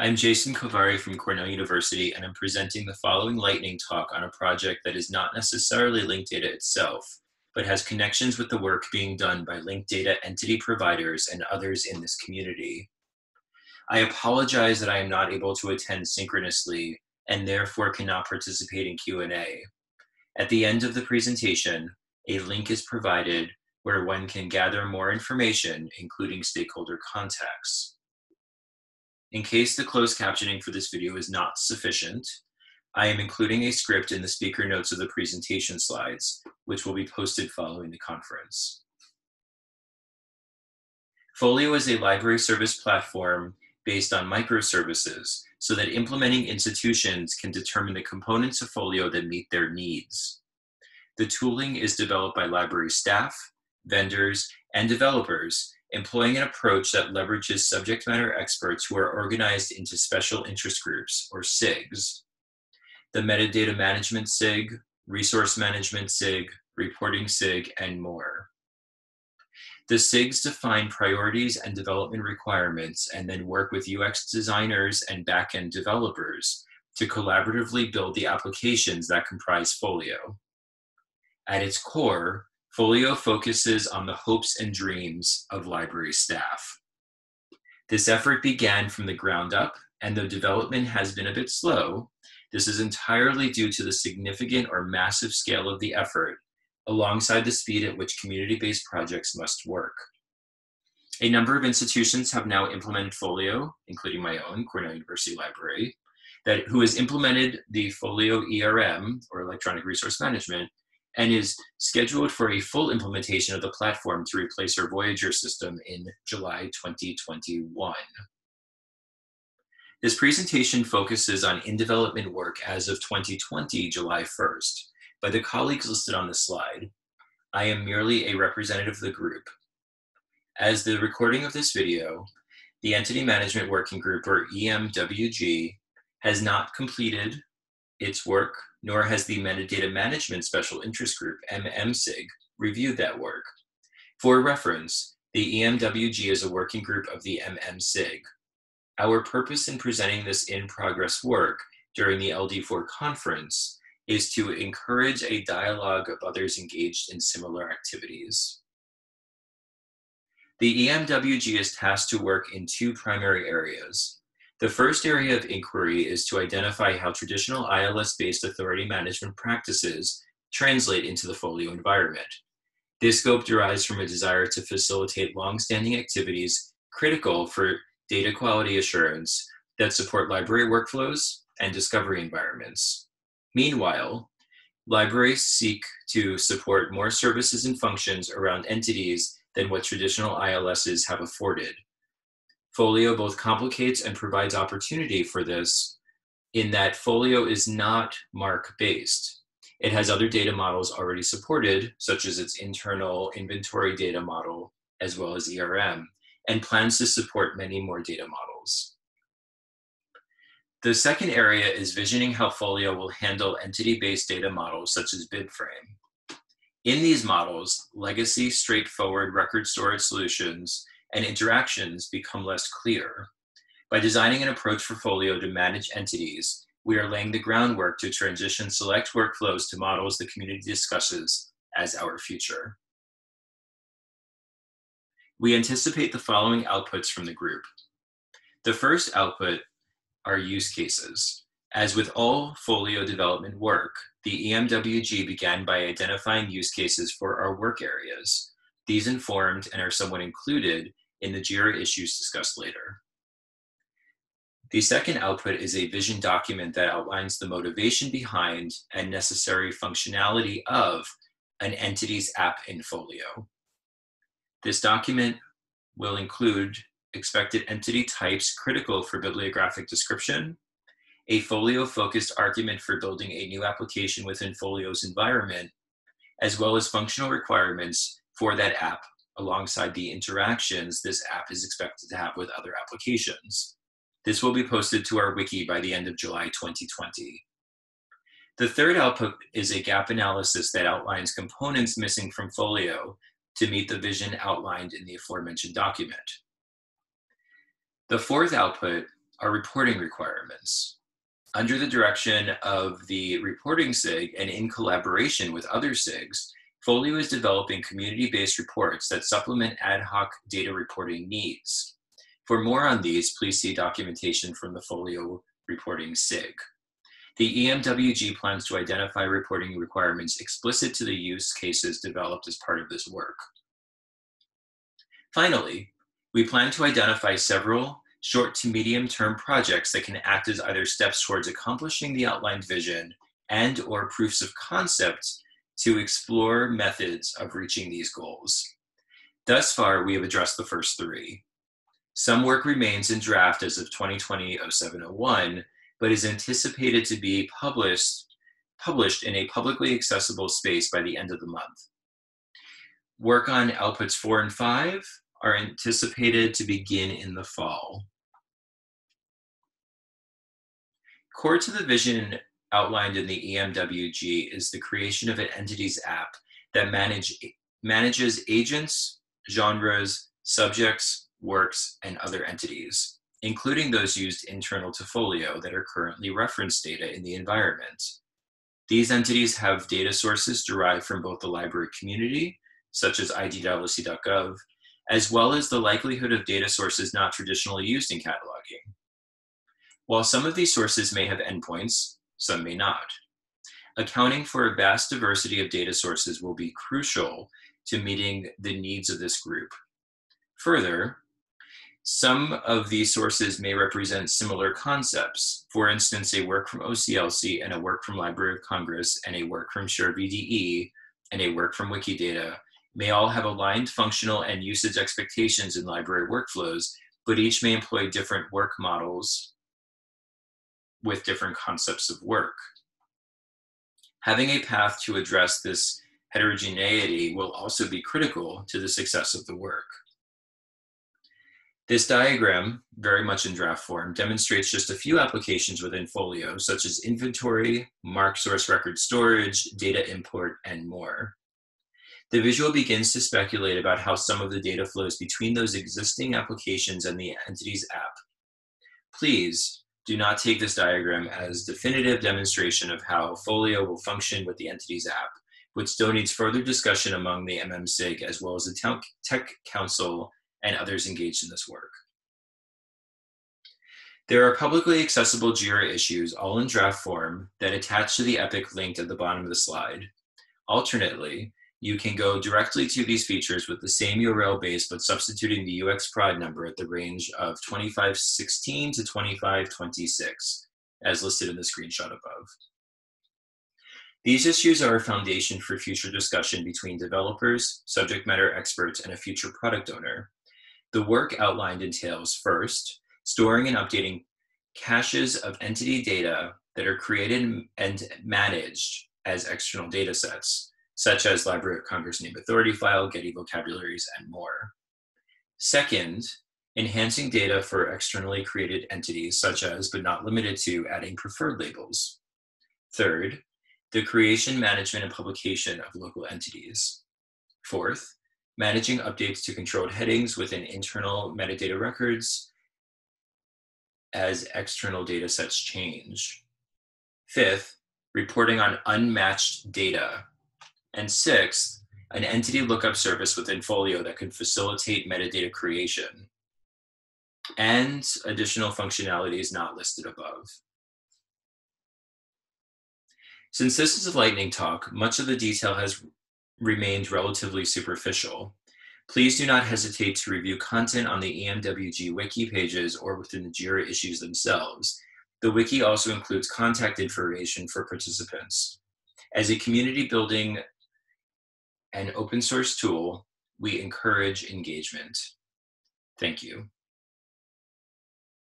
I'm Jason Kovari from Cornell University, and I'm presenting the following lightning talk on a project that is not necessarily linked data itself, but has connections with the work being done by linked data entity providers and others in this community. I apologize that I am not able to attend synchronously and therefore cannot participate in Q&A. At the end of the presentation, a link is provided where one can gather more information, including stakeholder contacts. In case the closed captioning for this video is not sufficient, I am including a script in the speaker notes of the presentation slides, which will be posted following the conference. Folio is a library service platform based on microservices so that implementing institutions can determine the components of Folio that meet their needs. The tooling is developed by library staff, vendors, and developers employing an approach that leverages subject matter experts who are organized into special interest groups, or SIGs. The metadata management SIG, resource management SIG, reporting SIG, and more. The SIGs define priorities and development requirements and then work with UX designers and backend developers to collaboratively build the applications that comprise Folio. At its core, Folio focuses on the hopes and dreams of library staff. This effort began from the ground up, and though development has been a bit slow, this is entirely due to the significant or massive scale of the effort, alongside the speed at which community-based projects must work. A number of institutions have now implemented Folio, including my own, Cornell University Library, that, who has implemented the Folio ERM, or Electronic Resource Management, and is scheduled for a full implementation of the platform to replace our Voyager system in July 2021. This presentation focuses on in-development work as of 2020, July 1st, by the colleagues listed on the slide. I am merely a representative of the group. As the recording of this video, the Entity Management Working Group, or EMWG, has not completed its work nor has the Metadata Management Special Interest Group, MMSIG, reviewed that work. For reference, the EMWG is a working group of the MMSIG. Our purpose in presenting this in-progress work during the LD4 conference is to encourage a dialogue of others engaged in similar activities. The EMWG is tasked to work in two primary areas. The first area of inquiry is to identify how traditional ILS-based authority management practices translate into the folio environment. This scope derives from a desire to facilitate long-standing activities critical for data quality assurance that support library workflows and discovery environments. Meanwhile, libraries seek to support more services and functions around entities than what traditional ILSs have afforded. Folio both complicates and provides opportunity for this in that Folio is not MARC based It has other data models already supported, such as its internal inventory data model, as well as ERM, and plans to support many more data models. The second area is visioning how Folio will handle entity-based data models such as BibFrame. In these models, legacy straightforward record storage solutions and interactions become less clear. By designing an approach for Folio to manage entities, we are laying the groundwork to transition select workflows to models the community discusses as our future. We anticipate the following outputs from the group. The first output are use cases. As with all Folio development work, the EMWG began by identifying use cases for our work areas. These informed and are somewhat included in the JIRA issues discussed later. The second output is a vision document that outlines the motivation behind and necessary functionality of an entity's app in Folio. This document will include expected entity types critical for bibliographic description, a Folio-focused argument for building a new application within Folio's environment, as well as functional requirements for that app alongside the interactions this app is expected to have with other applications. This will be posted to our wiki by the end of July 2020. The third output is a gap analysis that outlines components missing from Folio to meet the vision outlined in the aforementioned document. The fourth output are reporting requirements. Under the direction of the reporting SIG and in collaboration with other SIGs, Folio is developing community-based reports that supplement ad hoc data reporting needs. For more on these, please see documentation from the Folio reporting SIG. The EMWG plans to identify reporting requirements explicit to the use cases developed as part of this work. Finally, we plan to identify several short to medium term projects that can act as either steps towards accomplishing the outlined vision and or proofs of concept to explore methods of reaching these goals. Thus far, we have addressed the first three. Some work remains in draft as of 2020-0701, but is anticipated to be published, published in a publicly accessible space by the end of the month. Work on outputs four and five are anticipated to begin in the fall. Core to the vision outlined in the EMWG is the creation of an entities app that manage, manages agents, genres, subjects, works, and other entities, including those used internal to Folio that are currently reference data in the environment. These entities have data sources derived from both the library community, such as id.loc.gov, as well as the likelihood of data sources not traditionally used in cataloging. While some of these sources may have endpoints, some may not. Accounting for a vast diversity of data sources will be crucial to meeting the needs of this group. Further, some of these sources may represent similar concepts. For instance, a work from OCLC and a work from Library of Congress and a work from ShareVDE and a work from Wikidata may all have aligned functional and usage expectations in library workflows, but each may employ different work models with different concepts of work. Having a path to address this heterogeneity will also be critical to the success of the work. This diagram, very much in draft form, demonstrates just a few applications within Folio, such as inventory, MARC source record storage, data import, and more. The visual begins to speculate about how some of the data flows between those existing applications and the entity's app. Please do not take this diagram as definitive demonstration of how Folio will function with the Entities app, which still needs further discussion among the MMSIG as well as the Tech Council and others engaged in this work. There are publicly accessible JIRA issues, all in draft form, that attach to the EPIC linked at the bottom of the slide. Alternately, you can go directly to these features with the same URL base, but substituting the UX prod number at the range of 2516 to 2526, as listed in the screenshot above. These issues are a foundation for future discussion between developers, subject matter experts, and a future product owner. The work outlined entails first, storing and updating caches of entity data that are created and managed as external data sets such as Library of Congress Name Authority file, Getty vocabularies, and more. Second, enhancing data for externally created entities, such as, but not limited to, adding preferred labels. Third, the creation, management, and publication of local entities. Fourth, managing updates to controlled headings within internal metadata records as external data sets change. Fifth, reporting on unmatched data and sixth, an entity lookup service within Folio that can facilitate metadata creation. And additional functionalities not listed above. Since this is a lightning talk, much of the detail has remained relatively superficial. Please do not hesitate to review content on the EMWG wiki pages or within the JIRA issues themselves. The wiki also includes contact information for participants. As a community building an open source tool, we encourage engagement. Thank you.